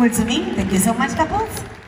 Mulțumim! Thank you so much, couples!